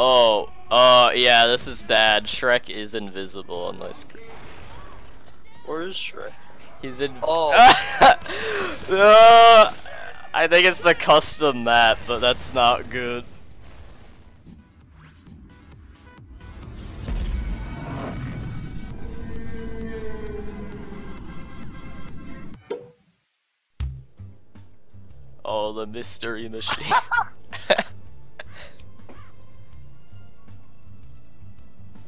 Oh, uh, yeah, this is bad. Shrek is invisible on my screen. Where is Shrek? He's in. Oh. Uh, I think it's the custom map, but that's not good. Oh, the mystery machine.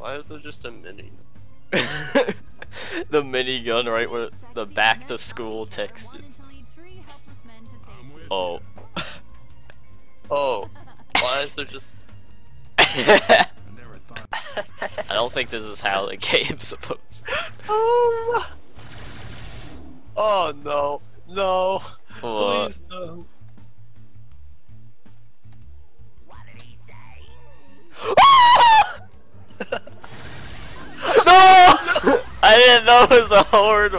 Why is there just a mini? the minigun right where the back to school text is. Oh. Oh. Why is there just I don't think this is how the game's supposed to. Oh Oh no. No. What? Please no. I didn't know it was a horde.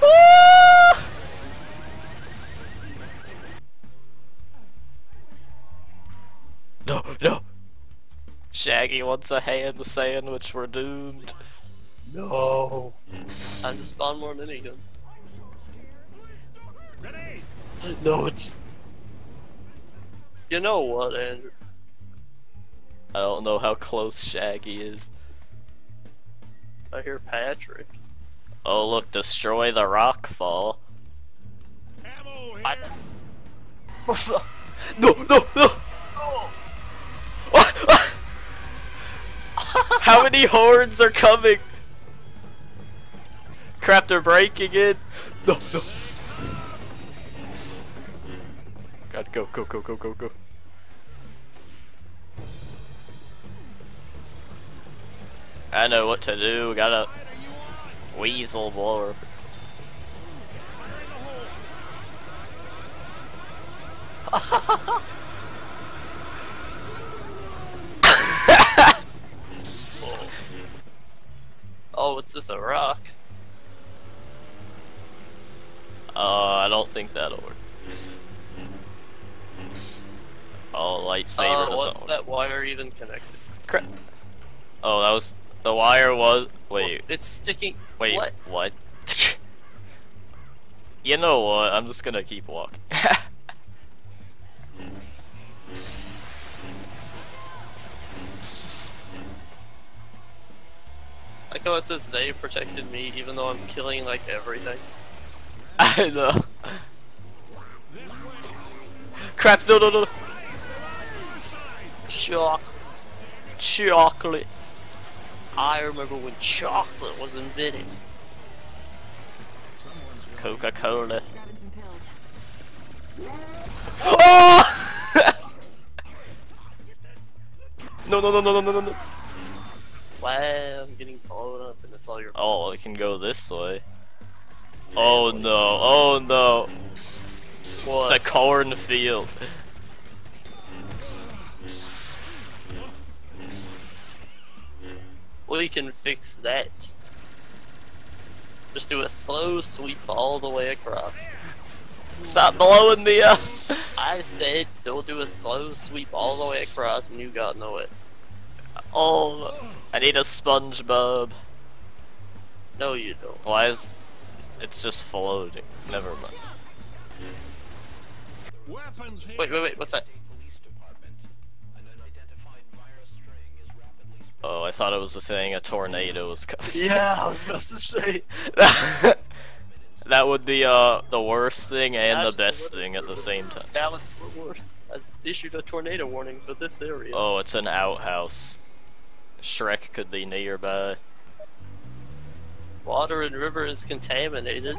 Ah! No, no. Shaggy wants a ham sandwich. We're doomed. No. Time to spawn more miniguns. No, it's. You know what, Andrew? I don't know how close Shaggy is. I hear Patrick. Oh look, destroy the rock fall. I... No, no, no! How many horns are coming? Crap, they're breaking in. No, no. God, go, go, go, go, go, go. I know what to do. Got a weasel blower. Oh, what's this, a rock? Uh, I don't think that'll work. Oh, lightsaber Uh, what's that wire even connected? Crap. Oh, that was the wire was. Wait, It's sticking. wait, What? what? you know what? I'm just gonna keep walking. Like how it says they protected me, even though I'm killing like everything. I know. Crap! No, no, no! Shock. Chocolate. I remember when chocolate was invented. Coca Cola. Oh! no, no, no, no, no, no, no. Wow, I'm getting blown up, and it's all your. Oh, it can go this way. Oh no, oh no. What? It's a cornfield. We can fix that. Just do a slow sweep all the way across. Stop blowing me up. I said don't do a slow sweep all the way across, and you got no it. Oh, I need a SpongeBob. No, you don't. Why is it's just floating? Never mind. Wait, wait, wait. What's that? Oh, I thought it was a thing. A tornado was coming. Yeah, I was about to say. that would be uh the worst thing and the best thing at the same time. Now it's has issued a tornado warning for this area. Oh, it's an outhouse. Shrek could be nearby. Water and river is contaminated.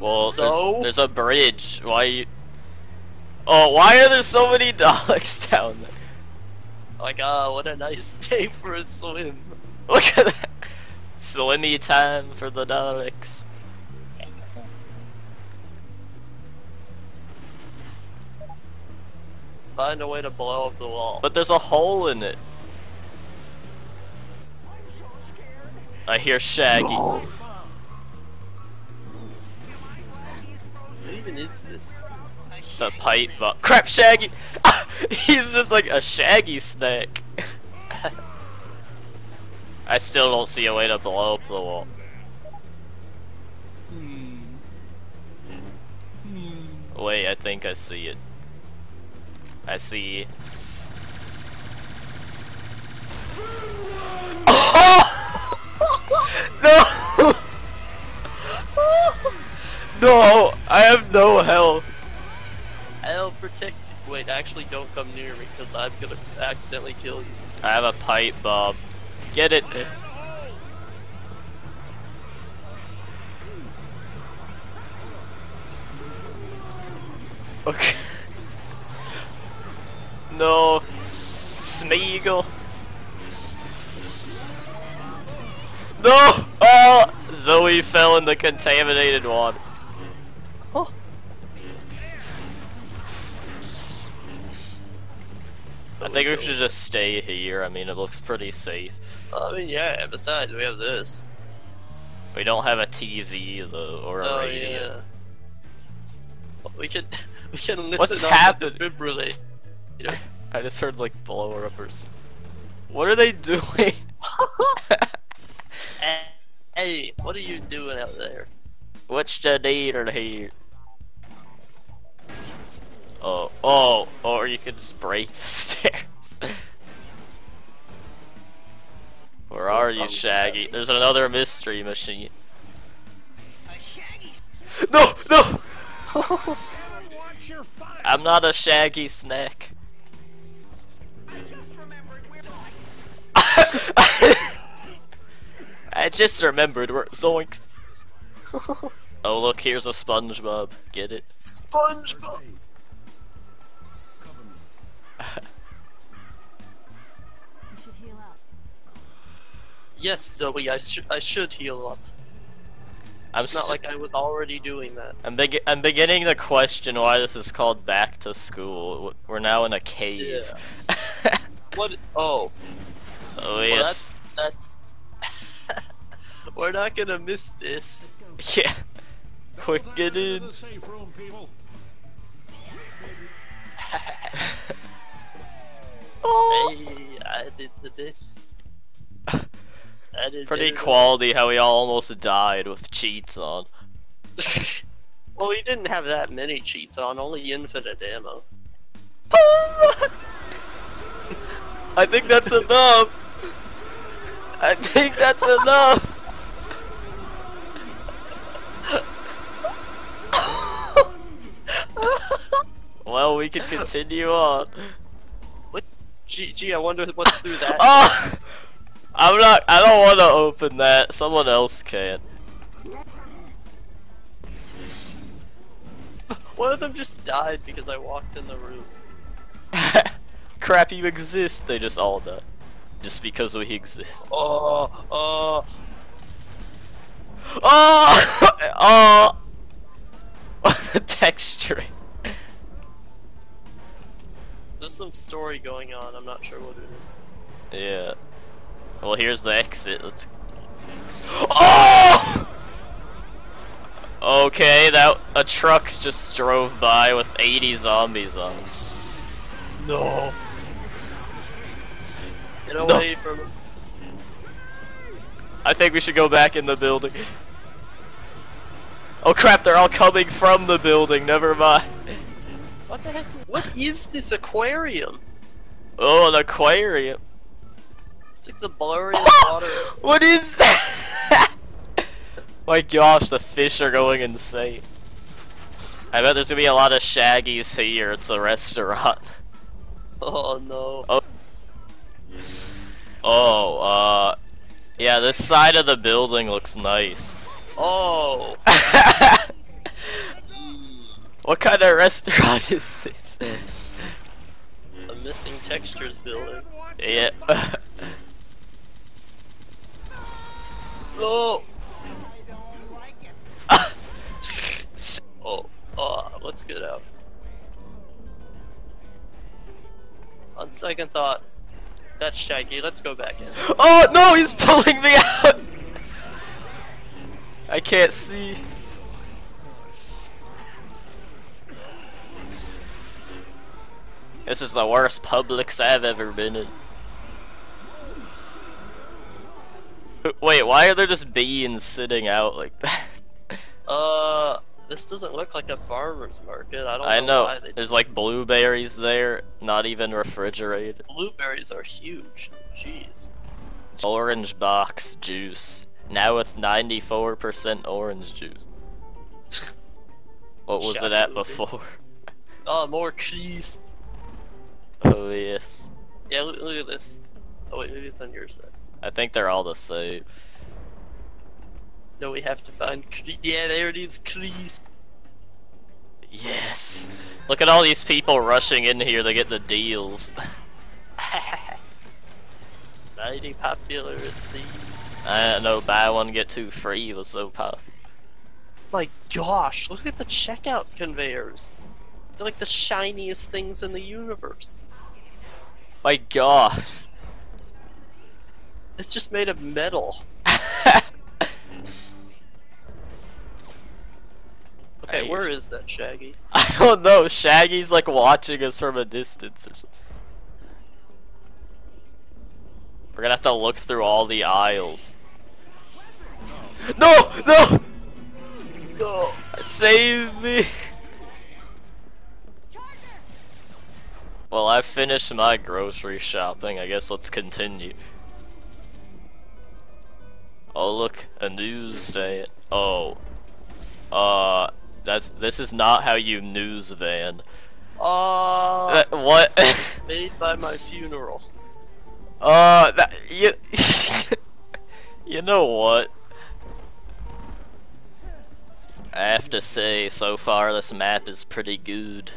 Well, So? there's, there's a bridge. Why you? Oh, why are there so many dogs down there? Like, ah, what a nice day for a swim. Look at that. Swimmy time for the Daleks. Find a way to blow up the wall. But there's a hole in it. I hear Shaggy. What even is this? It's a pipe but crap Shaggy! He's just like a Shaggy snake. I still don't see a way to blow up the wall. Hmm. Hmm. Wait, I think I see it. I see. no! no! I have no health. I'll protect. you. Wait, actually, don't come near me because I'm gonna accidentally kill you. I have a pipe bomb. Get it? Okay. No. Smeagol. No! Oh! Zoe fell in the contaminated water. I think we should just stay here. I mean, it looks pretty safe. I mean, yeah. Besides, we have this. We don't have a TV though, or a Oh radio. yeah. We can we can listen What's on happening? the defibrillator. You know? I just heard like blower uppers. What are they doing? hey, what are you doing out there? What's the needle here? Oh, oh, or you can just break the stairs. Where are you, Shaggy? There's another mystery machine. No, no! I'm not a Shaggy snack. I just remembered we're zoinks. Oh look, here's a SpongeBob. Get it? SpongeBob. Yes, Zoe, I should I should heal up. I'm It's not like I was already doing that. I'm beg I'm beginning to question why this is called back to school. We're now in a cave. What? Oh, oh well, yes. that's that's. We're not gonna miss this. Yeah. Quick, get in. The safe room, oh. Hey, I did this. Pretty quality how we all almost died with cheats on. well, we didn't have that many cheats on, only infinite ammo. I think that's enough. I think that's enough. well, we can continue on. What? Gee, gee, I wonder what's through that. Oh! I'm not. I don't want to open that. Someone else can. One of them just died because I walked in the room. Crap, you exist. They just all die. Just because we exist. Oh, oh. Oh! oh! the texture. There's some story going on. I'm not sure what it is. Yeah. Well, here's the exit. Let's. Oh! Okay, that a truck just drove by with 80 zombies on it. No. Get No. away from. I think we should go back in the building. Oh crap, they're all coming from the building, never mind. What the heck? What is this aquarium? Oh, an aquarium. It's like the blurriest water. what is that? My gosh, the fish are going insane. I bet there's gonna be a lot of shaggies here. It's a restaurant. Oh no. Oh. Oh, uh, yeah, this side of the building looks nice. Oh. what kind of restaurant is this? A missing textures building. yeah. No! oh, oh, let's get out. On second thought, that's Shaggy, let's go back in. Oh no, he's pulling me out! I can't see. This is the worst Publix I've ever been in. Wait, why are there just beans sitting out like that? Uh, this doesn't look like a farmer's market. I don't I know, know. why they There's like blueberries there, not even refrigerated. Blueberries are huge. Jeez. Orange box juice. Now with 94% orange juice. What was it at before? Oh, more cheese. Oh yes. Yeah, look, look at this. Oh wait, maybe it's on your side. I think they're all the same. No, we have to find. Cre- yeah, there it is, crease. Yes. Look at all these people rushing in here to get the deals. Mighty popular, it seems. I don't know, buy one get two free was so popular. My gosh, look at the checkout conveyors. They're like the shiniest things in the universe. My gosh. It's just made of metal. Okay, I- where is that Shaggy? I don't know. Shaggy's like watching us from a distance or something. We're gonna have to look through all the aisles. No! No! No. Save me! Well, I finished my grocery shopping. I guess let's continue. Oh, look, a news van. Oh. Uh, that's, this is not how you news van. Uh, Uh, what? made by my funeral. uh, that, you, you know what? I have to say, so far this map is pretty good.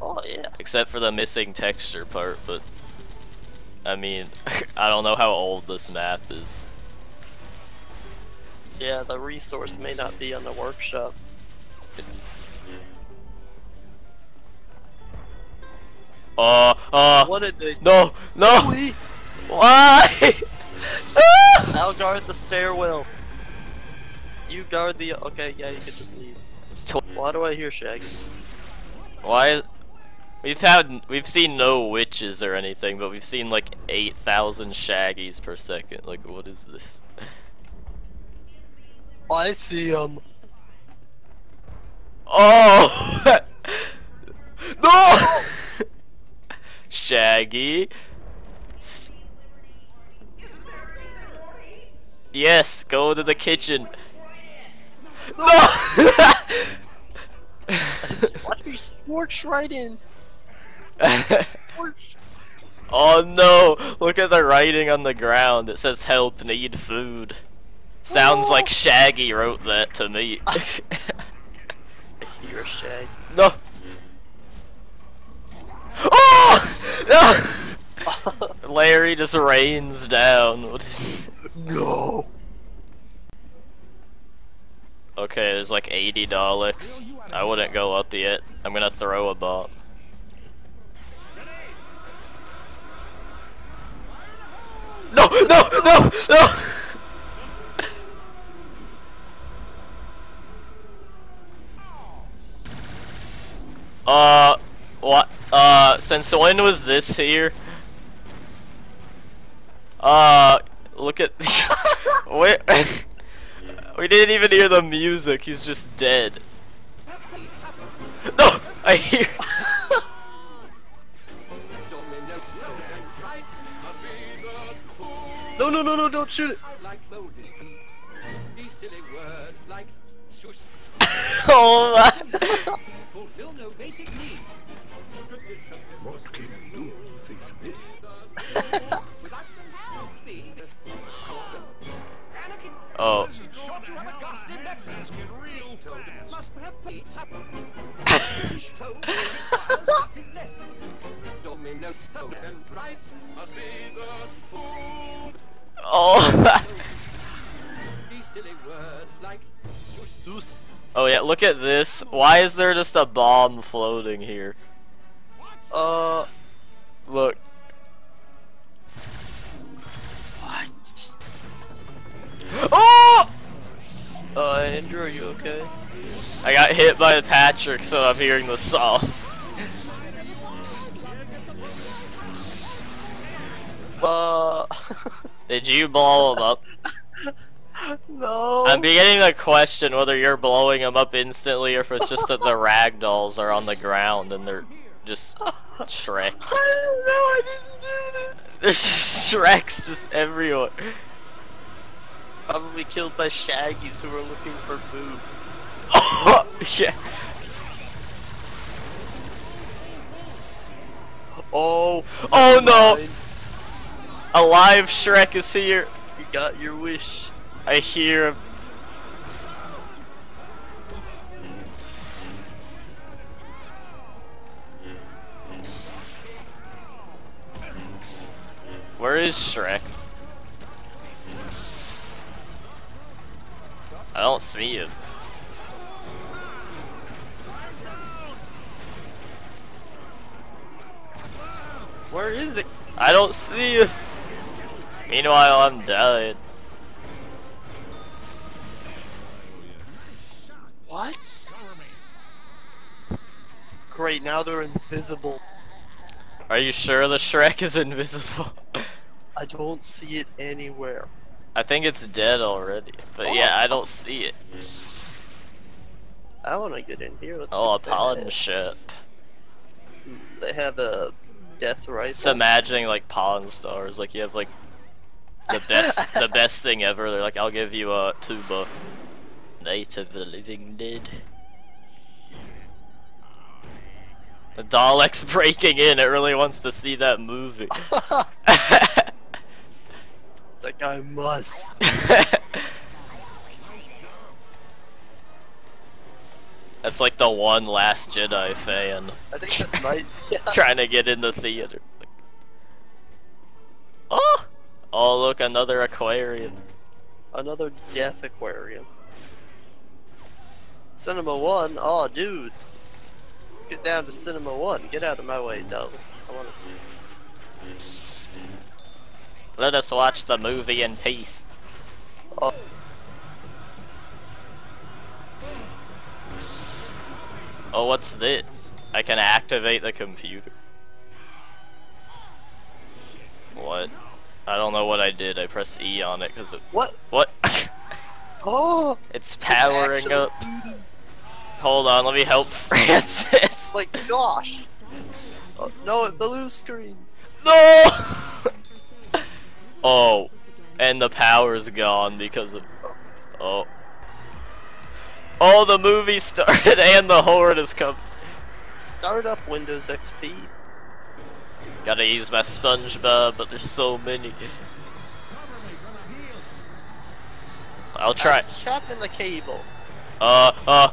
Oh yeah. Except for the missing texture part, but... I mean, I don't know how old this map is. Yeah, the resource may not be on the workshop. Uh, uh, What did they no, no! Why? I'll guard the stairwell. You guard the. Okay, yeah, you can just leave. Why do I hear Shaggy? Why? We've had we've seen no witches or anything, but we've seen like eight thousand shaggies per second. Like, what is this? I see him. Oh no! Shaggy. S- Yes, go to the kitchen. No! Watch me scorch right in. Oh no! Look at the writing on the ground. It says help, need food. Sounds Oh. like Shaggy wrote that to me. I hear Shaggy. no! Oh! No! Larry just rains down. No. okay, there's like 80 Daleks. I wouldn't go up yet. I'm gonna throw a bomb. No! No! No! No! Uh, what? Uh, since when was this here? Uh, look at. Where? we didn't even hear the music. He's just dead. No, I hear. No, no, no, no! Don't shoot it. like boldly These silly words like oh my. Fulfill no basic need. Tradition What can we do? Think without them help me. Anakin Oh. shot you have a ghastly message. Real told must have peace. told nothing less. Domino so and rice must be the food. Oh. These silly words like sus Zeus. oh yeah. Look at this. Why is there just a bomb floating here? Uh. Look. What? Oh! Uh, Andrew, are you okay? I got hit by Patrick, so I'm hearing the song. Uh, Did you blow him up? no. I'm beginning to question whether you're blowing them up instantly or if it's just that the ragdolls are on the ground and they're just Shrek. I don't know. I didn't do this. There's Shreks just everywhere. Probably killed by shaggies who were looking for food. Oh, yeah. Oh. Oh no! mind. A live Shrek is here. You got your wish. I hear Where is Shrek? I don't see him. Where is it? I don't see him. Meanwhile, I'm dying. What? Great, now they're invisible. Are you sure the Shrek is invisible? I don't see it anywhere. I think it's dead already. But yeah, I don't see it. I want to get in here. Let's Oh, a what they paladin ship. They have a death rifle. Just imagining like pawn stars, like you have like the best, the best thing ever. They're like, I'll give you uh two bucks. Night of the Living Dead. The Dalek's breaking in. It really wants to see that movie. It's like I must. That's like the one Last Jedi fan I think this might. Yeah. trying to get in the theater. Oh! Oh, look, another aquarium. Another death aquarium. Cinema One. Oh, dudes. Let's get down to Cinema One. Get out of my way, no. I want to see. Let us watch the movie in peace. Oh. Oh, what's this? I can activate the computer. What? I don't know what I did. I pressed E on it because it. What? What? Oh! it's powering actually up. Hold on, let me help Francis. Like, gosh! Oh, no, it blue screen. No! Oh, and the power's gone because of. Oh. Oh, the movie started and the horde has come. Start up Windows XP. Gotta use my SpongeBob, but there's so many. I'll try. In the cable. Uh, uh.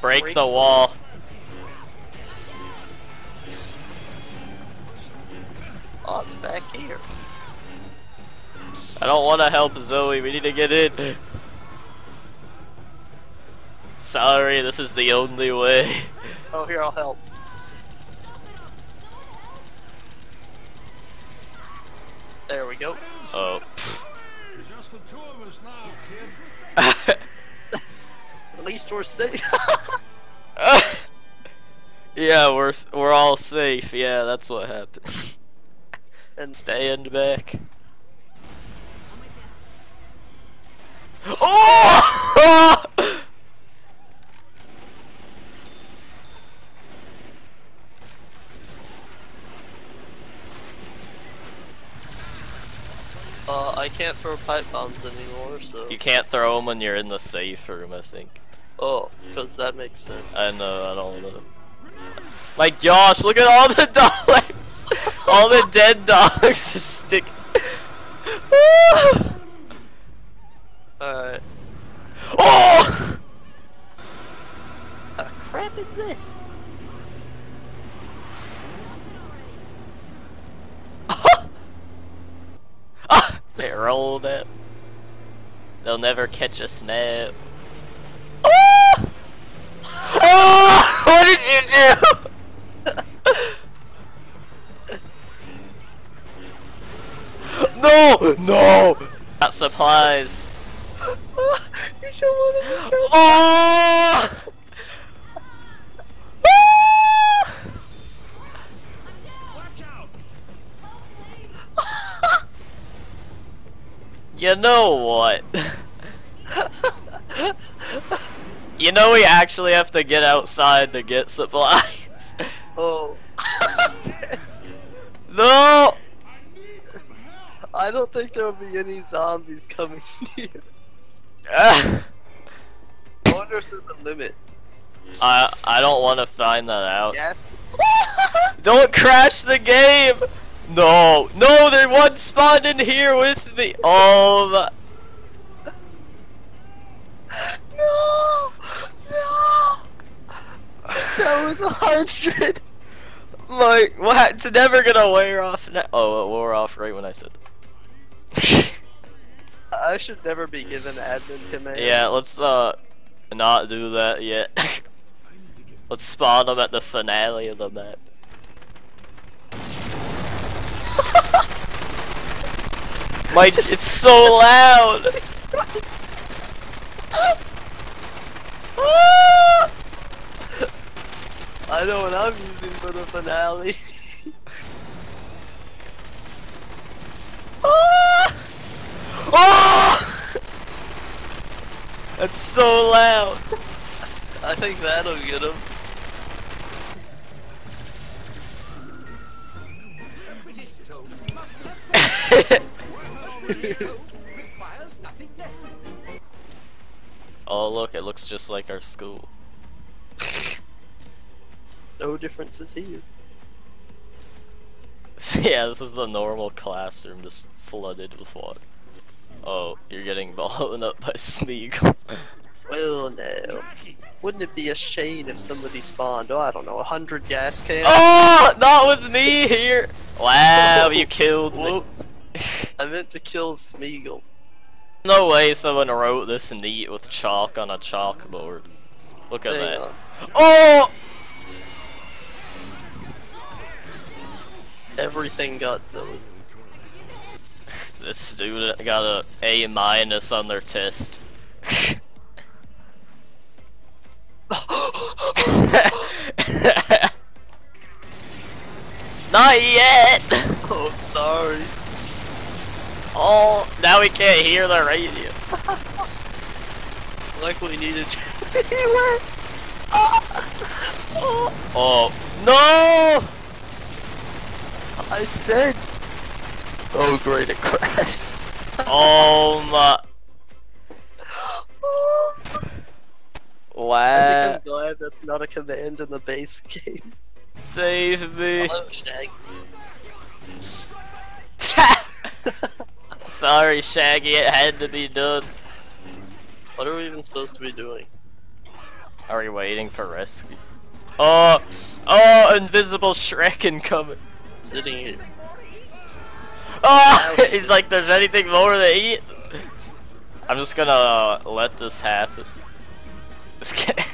Break, Break the wall. Oh, it's back here. I don't want to help Zoe. We need to get in. Sorry, this is the only way. Oh, here, I'll help. There we go. Oh. Just the two of us now. At least we're safe. yeah, we're we're all safe. Yeah, that's what happened. and Stand back. Oh! uh, I can't throw pipe bombs anymore, so. you can't throw them when you're in the safe room. I think. Oh, because that makes sense. I know. I don't know. My gosh! Look at all the dogs. All the dead dogs just stick. Alright. oh! The crap is this? Ah, they rolled it. They'll never catch a snap. Oh! Oh! What did you do? No! No! That supplies. you should want to Oh! You know what? you know we actually have to get outside to get supplies. oh. no! I don't think there'll be any zombies coming here. I ah. I wonder if there's a limit. I I don't want to find that out. Yes. Don't crash the game! No, no, there one spawned in here with me. Oh um. my. No! No! That was a hundred! Like, what? It's never gonna wear off now. Oh, it wore off right when I said. I should never be given admin commands. yeah, let's uh, not do that yet. let's spawn them at the finale of the map. Mike, it's so loud. I know what I'm using for the finale. Ah! That's so loud. I think that'll get him. requires nothing less. oh look, it looks just like our school. No differences here. yeah, this is the normal classroom, just flooded with water. Oh, you're getting blown up by Smeagol. Well, no. Wouldn't it be a shame if somebody spawned, oh, I don't know, a hundred gas cans? oh, not with me here. Wow, you killed me. I meant to kill Smeagol. no way someone wrote this neat with chalk on a chalkboard. Look at Hang that. on. Oh! Everything got zoned. This student got a A minus on their test. Not yet! oh, sorry. Oh, now we can't hear the radio. Like we needed to. Oh, no! I said. Oh, great, it crashed. Oh my. I Wow. think I'm glad that's not a command in the base game. Save me. Hello, Shag. Sorry, Shaggy, it had to be done. What are we even supposed to be doing? Are we waiting for rescue? Oh, oh, invisible Shrek incoming. Sitting here. Oh, he's like, there's anything more to eat? I'm just gonna uh, let this happen.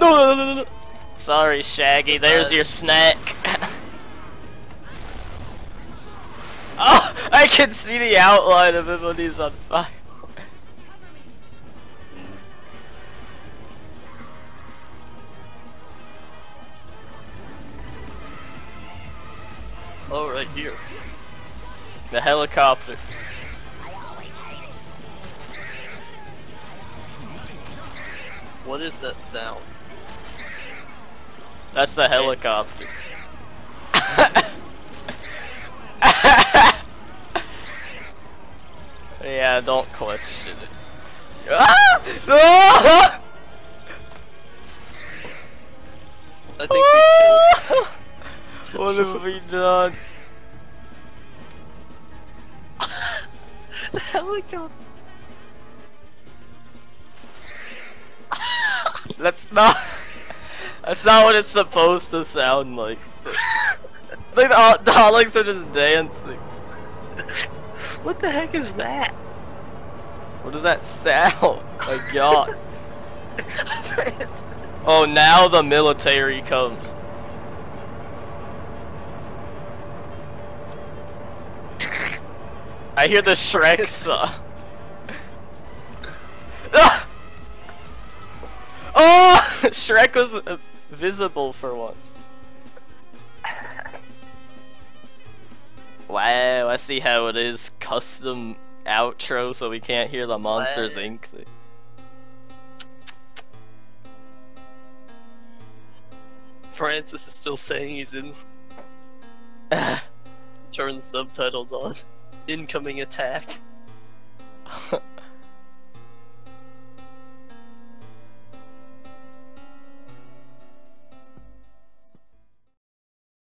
No, no, no, no, no. Sorry, Shaggy, there's your snack. oh, I can see the outline of him when he's on fire. Oh, right here. The helicopter. What is that sound? That's the helicopter. yeah, don't question it. Ah! I think we killed. what have we done? Helicopter. That's not. That's not what it's supposed to sound like. like the, the are just dancing. What the heck is that? What does that sound? My God. Oh, now the military comes. I hear the Shrek song. Ah! oh! Shrek was uh, visible for once. Wow, I I see how it is custom outro so we can't hear the Monsters What? Inc. thing. Francis is still saying he's in. Turn subtitles on incoming attack.